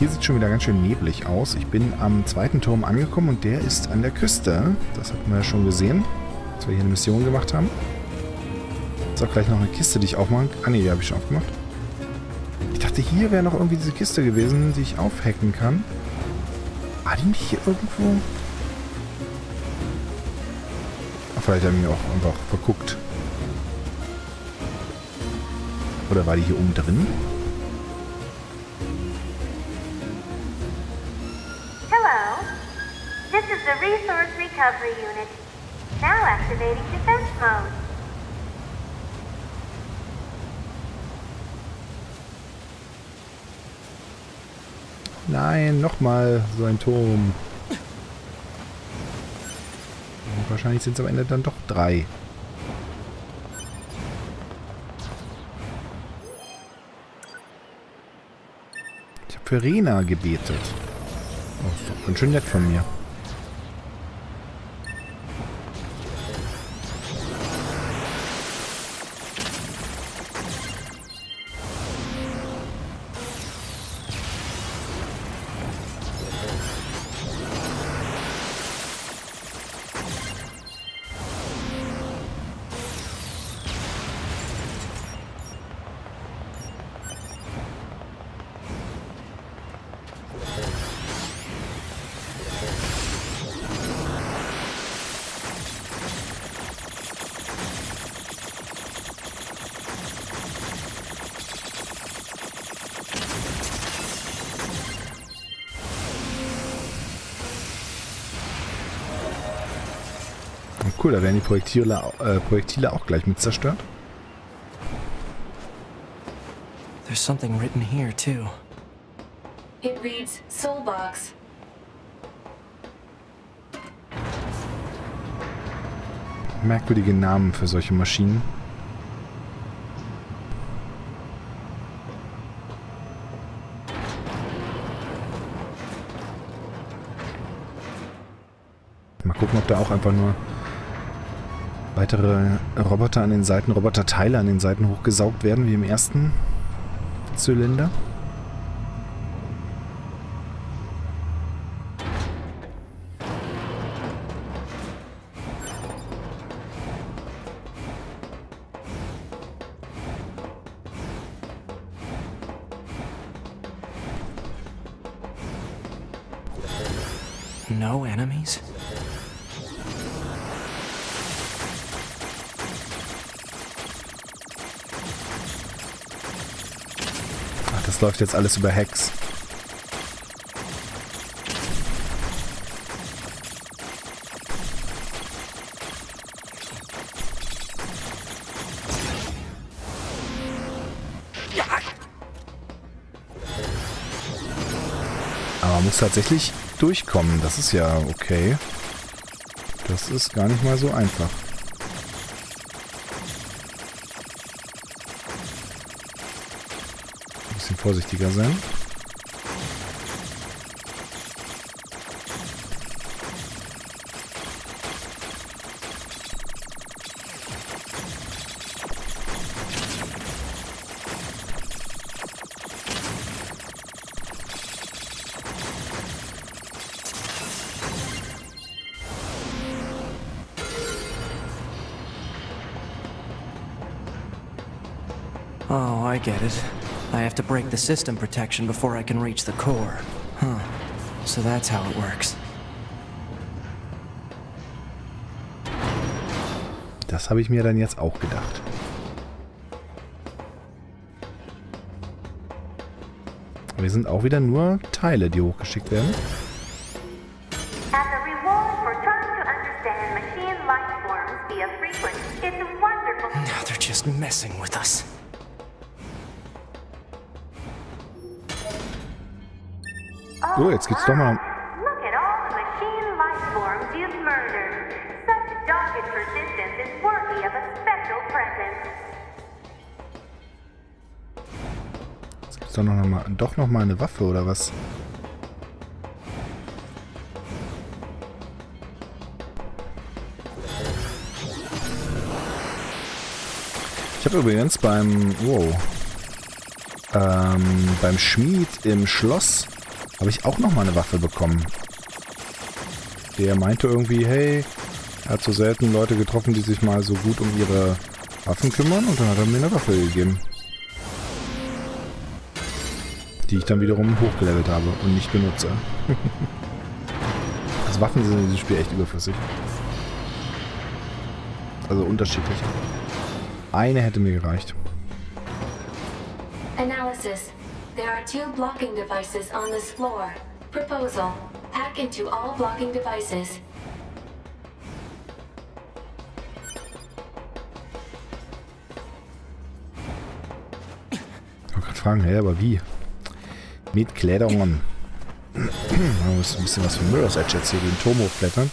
Hier sieht schon wieder ganz schön neblig aus. Ich bin am zweiten Turm angekommen und der ist an der Küste. Das hatten wir ja schon gesehen, als wir hier eine Mission gemacht haben. Ist auch gleich noch eine Kiste, die ich aufmachen kann. Ah ne, die habe ich schon aufgemacht. Ich dachte, hier wäre noch irgendwie diese Kiste gewesen, die ich aufhacken kann. War die nicht hier irgendwo? Vielleicht habe ich mich auch einfach verguckt. Oder war die hier oben drin? Recovery Unit. Now activating defense mode. Nein, nochmal so ein Turm. Und wahrscheinlich sind es am Ende dann doch drei. Ich habe für Rena gebetet. Oh, ist doch ganz schön nett von mir. Cool, da werden die Projektile, äh, Projektile auch gleich mit zerstört. There's something written here, too. It reads Soulbox. Merkwürdige Namen für solche Maschinen. Mal gucken, ob da auch einfach nur weitere Roboter an den Seiten, Roboterteile an den Seiten hochgesaugt werden, wie im ersten Zylinder. Läuft jetzt alles über Hacks. Aber man muss tatsächlich durchkommen. Das ist ja okay. Das ist gar nicht mal so einfach. Vorsichtiger sein. Oh, I get it. I have to break the system protection before I can reach the core. Huh. So that's how it works. Das habe ich mir dann jetzt auch gedacht. Wir sind auch wieder nur Teile, die hochgeschickt werden. As a reward for trying to understand machine life forms via frequency, it's wonderful. Now they're just messing with us. Worthy of a special present. Jetzt gibt's doch noch mal, doch noch mal eine Waffe oder was? Ich habe übrigens beim, wow, ähm, beim Schmied im Schloss habe ich auch nochmal eine Waffe bekommen. Der meinte irgendwie, hey, er hat so selten Leute getroffen, die sich mal so gut um ihre Waffen kümmern und dann hat er mir eine Waffe gegeben. Die ich dann wiederum hochgelevelt habe und nicht benutze. also Waffen sind in diesem Spiel echt überflüssig. Also unterschiedlich. Eine hätte mir gereicht. Analysis. There are two blocking devices on this floor. Proposal. Hack into all blocking devices. Fragen, hä, aber wie? Mit Klettern. Man muss ein bisschen was für Mirror's Edge jetzt den Turm hochklettern.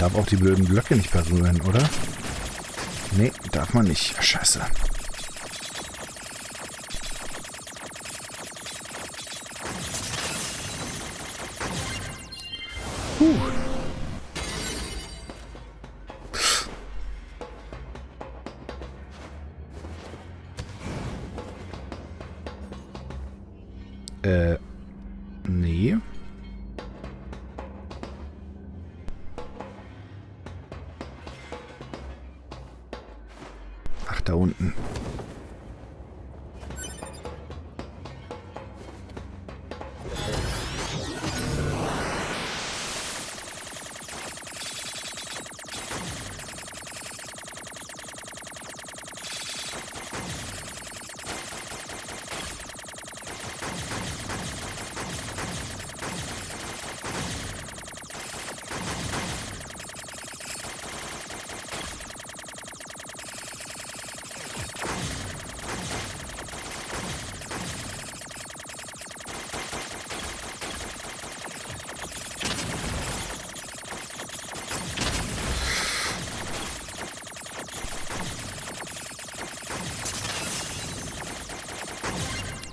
Darf auch die blöden Blöcke nicht berühren, oder? Nee, darf man nicht. Scheiße. Puh. Da unten.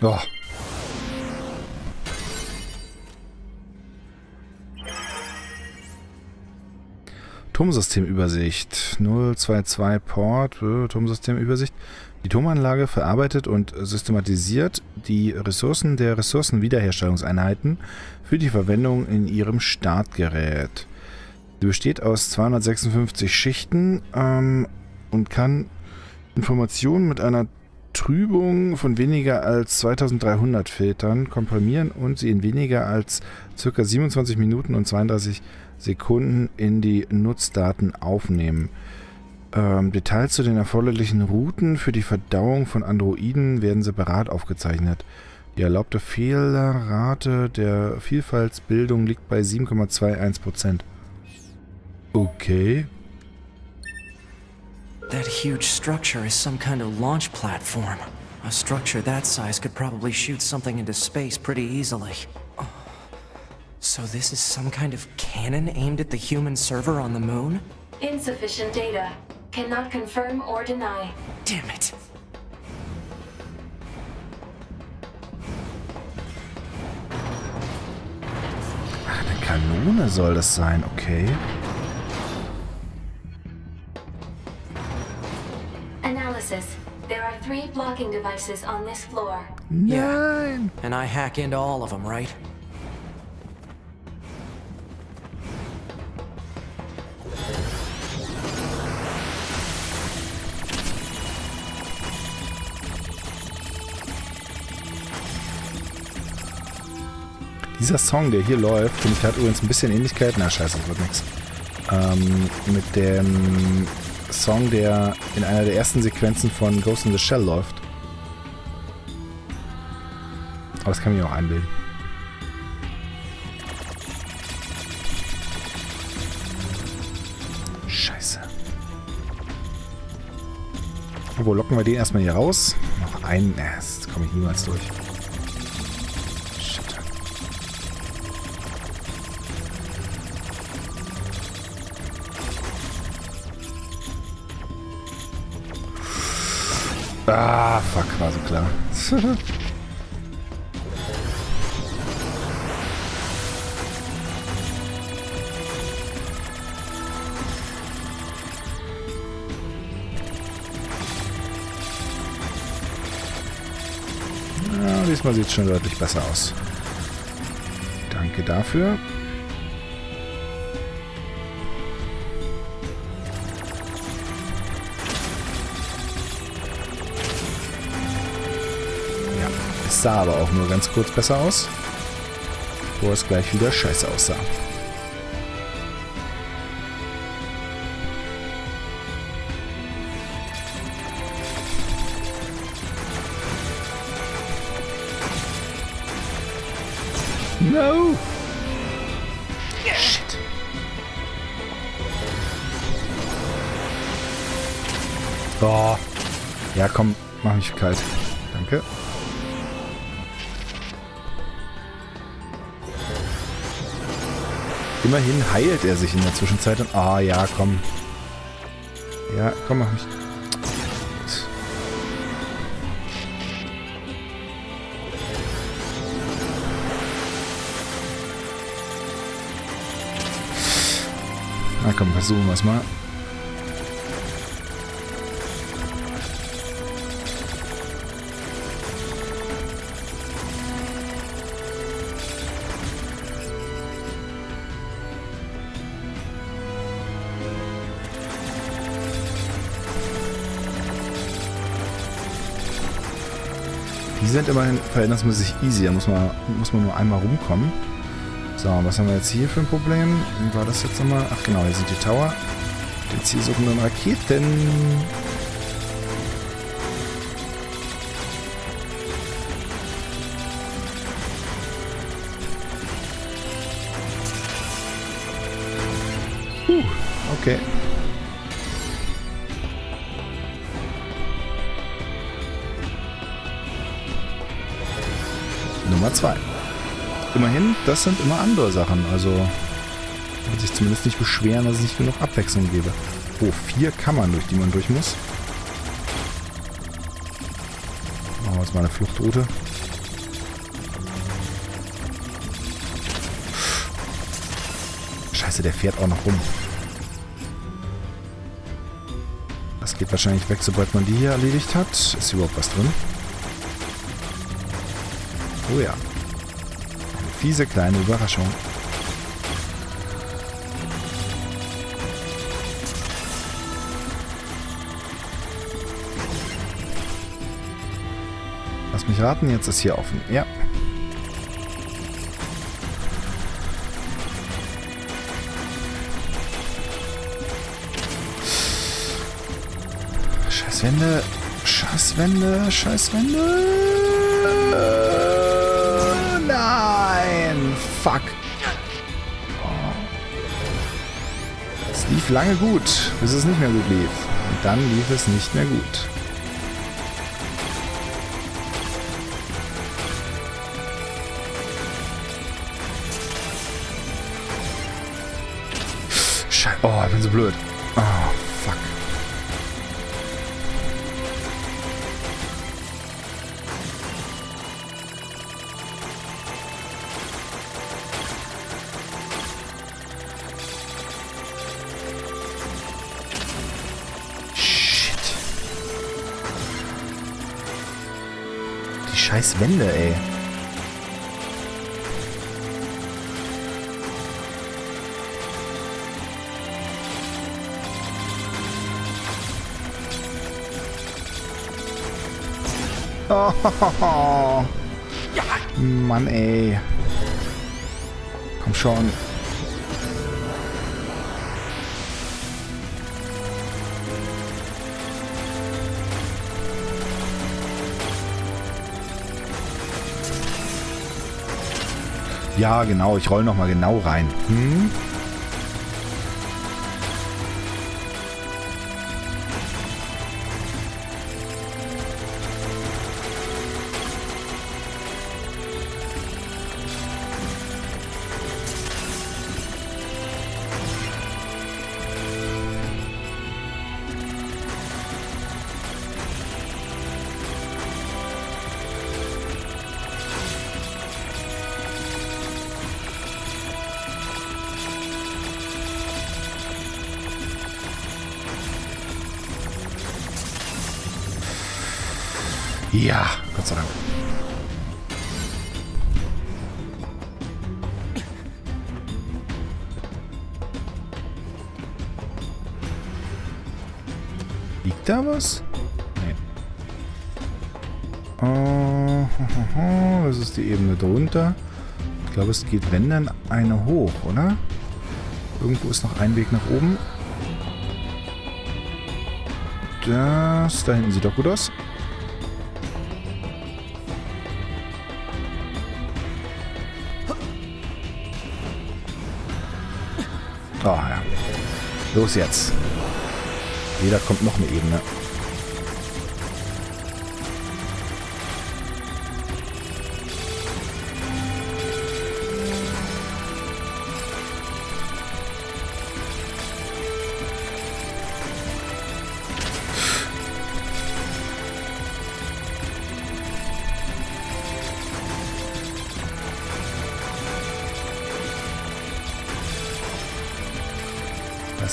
Oh. Turmsystemübersicht 022 Port, äh, Turmsystemübersicht. Die Turmanlage verarbeitet und systematisiert die Ressourcen der Ressourcenwiederherstellungseinheiten für die Verwendung in ihrem Startgerät. Sie besteht aus 256 Schichten ähm, und kann Informationen mit einer Trübung von weniger als 2300 Filtern komprimieren und sie in weniger als ca. 27 Minuten und 32 Sekunden in die Nutzdaten aufnehmen. Ähm, Details zu den erforderlichen Routen für die Verdauung von Androiden werden separat aufgezeichnet. Die erlaubte Fehlerrate der Vielfaltsbildung liegt bei 7,21%. Okay. That huge structure is some kind of launch platform. A structure that size could probably shoot something into space pretty easily. Oh. So this is some kind of cannon aimed at the human server on the moon? Insufficient data. Cannot confirm or deny. Damn it. Ach, eine Kanone soll das sein, okay. Blocking devices on this floor. Nein! And I hack into all of them, right? Dieser Song, der hier läuft, finde ich, hat übrigens ein bisschen Ähnlichkeit. Na scheiße, das wird nix. Ähm, mit dem Song, der in einer der ersten Sequenzen von Ghost in the Shell läuft. Aber das kann ich auch einbilden. Scheiße. Wo locken wir den erstmal hier raus? Noch einen. Das komme ich niemals durch. Shit. Ah, fuck, war so klar. diesmal sieht es schon deutlich besser aus. Danke dafür. Ja, es sah aber auch nur ganz kurz besser aus, bevor es gleich wieder scheiße aussah. No! Shit. Oh. Ja, komm, mach mich kalt. Danke. Immerhin heilt er sich in der Zwischenzeit und... Ah, ja, komm. Ja, komm, mach mich... Na komm, versuchen wir es mal. Die sind immerhin verhältnismäßig easy, da muss man, muss man nur einmal rumkommen. So, was haben wir jetzt hier für ein Problem? Wie war das jetzt nochmal? Ach genau, hier sind die Tower. Die zielsuchenden Raketen. Puh, okay. Nummer zwei. Immerhin, das sind immer andere Sachen. Also kann sich zumindest nicht beschweren, dass es nicht genug Abwechslung gäbe. Oh, vier Kammern, durch die man durch muss. Machen wir jetzt mal eine Fluchtroute. Scheiße, der fährt auch noch rum. Das geht wahrscheinlich weg, sobald man die hier erledigt hat. Ist hier überhaupt was drin? Oh ja. Fiese kleine Überraschung. Lass mich raten, jetzt ist hier offen. Ja. Scheißwände. Scheißwände. Scheißwände. Fuck. Oh. Es lief lange gut, bis es nicht mehr gut lief. Und dann lief es nicht mehr gut. Scheiße. Oh, ich bin so blöd. Scheiß Wände, ey. Oh, Mann, ey. Komm schon. Ja, genau. Ich roll nochmal genau rein. Hm? Ja, Gott sei Dank. Liegt da was? Nee. Oh, das ist die Ebene drunter. Ich glaube, es geht, wenn dann, eine hoch, oder? Irgendwo ist noch ein Weg nach oben. Das da hinten sieht doch gut aus. Los jetzt. Jeder kommt noch eine Ebene.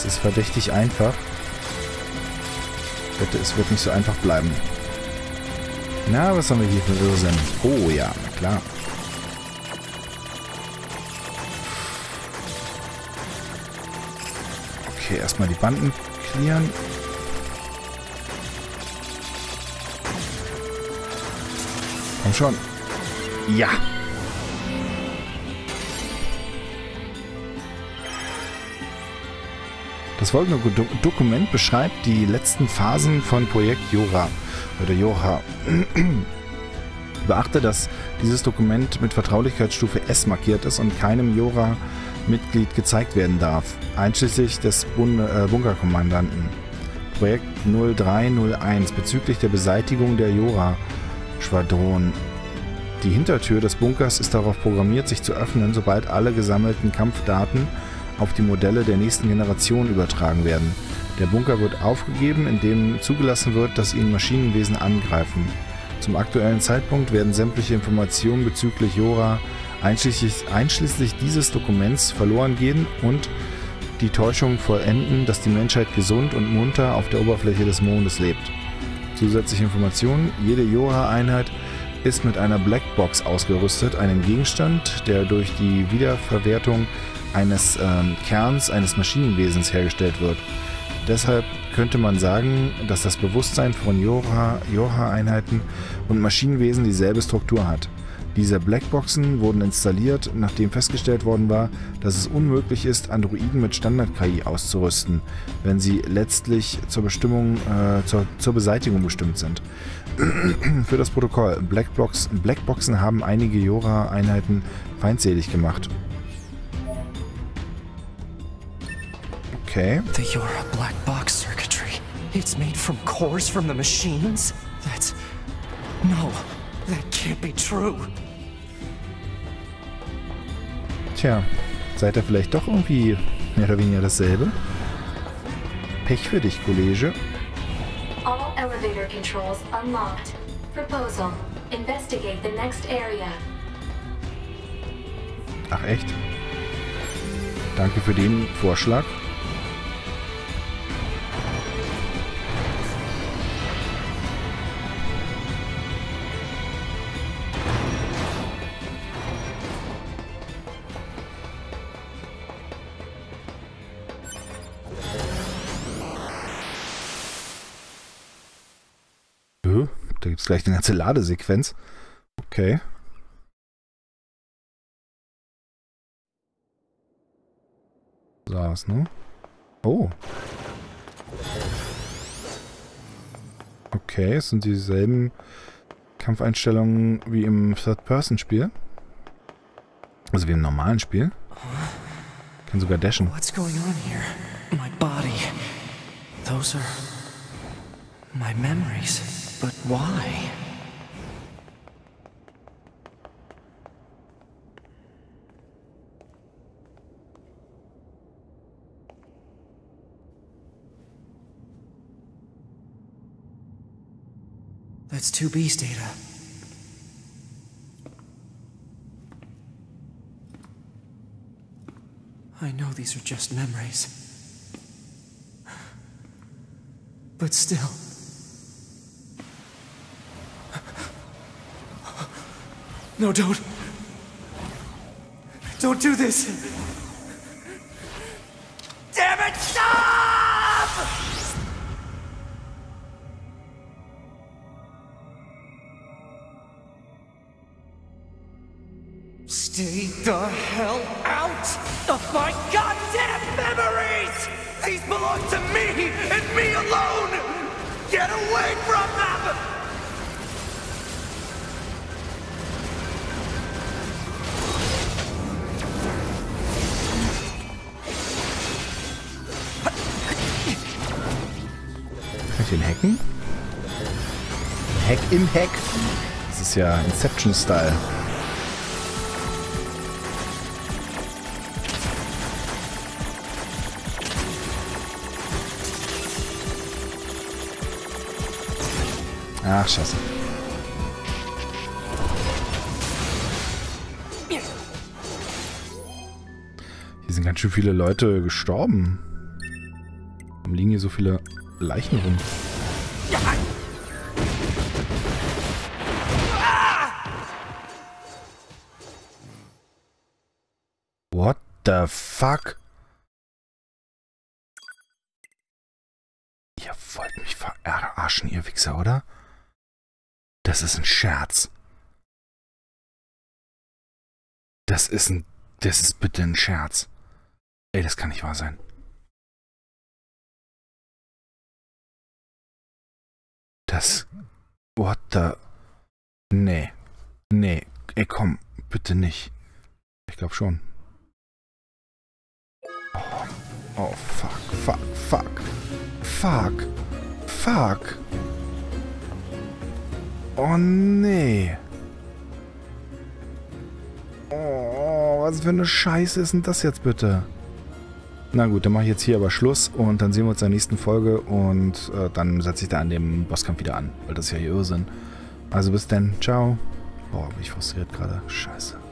Ist verdächtig einfach. Ich wette, es wird nicht so einfach bleiben. Na, was haben wir hier für Irrsinn? Oh ja, klar. Okay, erstmal die Banden clearen. Komm schon. Ja. Das folgende Do Dokument beschreibt die letzten Phasen von Projekt Jora oder Jora. Beachte, dass dieses Dokument mit Vertraulichkeitsstufe S markiert ist und keinem Jora-Mitglied gezeigt werden darf, einschließlich des Bund äh, Bunkerkommandanten. Projekt 0301 bezüglich der Beseitigung der Jora-Schwadron. Die Hintertür des Bunkers ist darauf programmiert, sich zu öffnen, sobald alle gesammelten Kampfdaten auf die Modelle der nächsten Generation übertragen werden. Der Bunker wird aufgegeben, indem zugelassen wird, dass ihn Maschinenwesen angreifen. Zum aktuellen Zeitpunkt werden sämtliche Informationen bezüglich Jora einschließlich, einschließlich dieses Dokuments verloren gehen und die Täuschung vollenden, dass die Menschheit gesund und munter auf der Oberfläche des Mondes lebt. Zusätzliche Informationen: Jede Jora-Einheit ist mit einer Blackbox ausgerüstet, einem Gegenstand, der durch die Wiederverwertung eines ähm, Kerns eines Maschinenwesens hergestellt wird. Deshalb könnte man sagen, dass das Bewusstsein von Jorha-Einheiten und Maschinenwesen dieselbe Struktur hat. Diese Blackboxen wurden installiert, nachdem festgestellt worden war, dass es unmöglich ist, Androiden mit Standard-KI auszurüsten, wenn sie letztlich zur, Bestimmung, äh, zur, zur Beseitigung bestimmt sind. Für das Protokoll. Blackbox, Blackboxen haben einige Jora-Einheiten feindselig gemacht. Okay. The Yora black box circuitry. It's made from cores from the machines? That's. No, that can't be true. Tja, seid ihr vielleicht doch irgendwie mehr oder weniger dasselbe? Pech für dich, Kollege. All elevator controls unlocked. Proposal. Investigate the next area. Ach echt? Danke für den Vorschlag. Gibt es gleich eine ganze Ladesequenz. Okay. Saß, ne? Oh. Okay, es sind dieselben Kampfeinstellungen wie im Third-Person-Spiel. Also wie im normalen Spiel. Kann sogar dashen. What's going on here? My body. Those are my memories. But why? That's 2B's data. I know these are just memories. But still. No, don't. Don't do this. Damn it, stop! Stay the hell out of my goddamn memories! These belong to me and me alone! Get away from them! Den hacken? Hack im Hack. Das ist ja Inception-Style. Ach, scheiße. Hier sind ganz schön viele Leute gestorben. Warum liegen hier so viele Leichen rum? The fuck? Ihr wollt mich verarschen, ihr Wichser, oder? Das ist ein Scherz. Das ist ein... Das ist bitte ein Scherz. Ey, das kann nicht wahr sein. Das... What the... Nee. Nee. Ey, komm. Bitte nicht. Ich glaube schon. Oh, fuck, fuck, fuck. Fuck. Fuck. Oh, nee. Oh, was für eine Scheiße ist denn das jetzt bitte? Na gut, dann mache ich jetzt hier aber Schluss und dann sehen wir uns in der nächsten Folge und äh, dann setze ich da an dem Bosskampf wieder an, weil das ist ja hier Irrsinn. Also bis dann, ciao. Boah, bin ich frustriert gerade. Scheiße.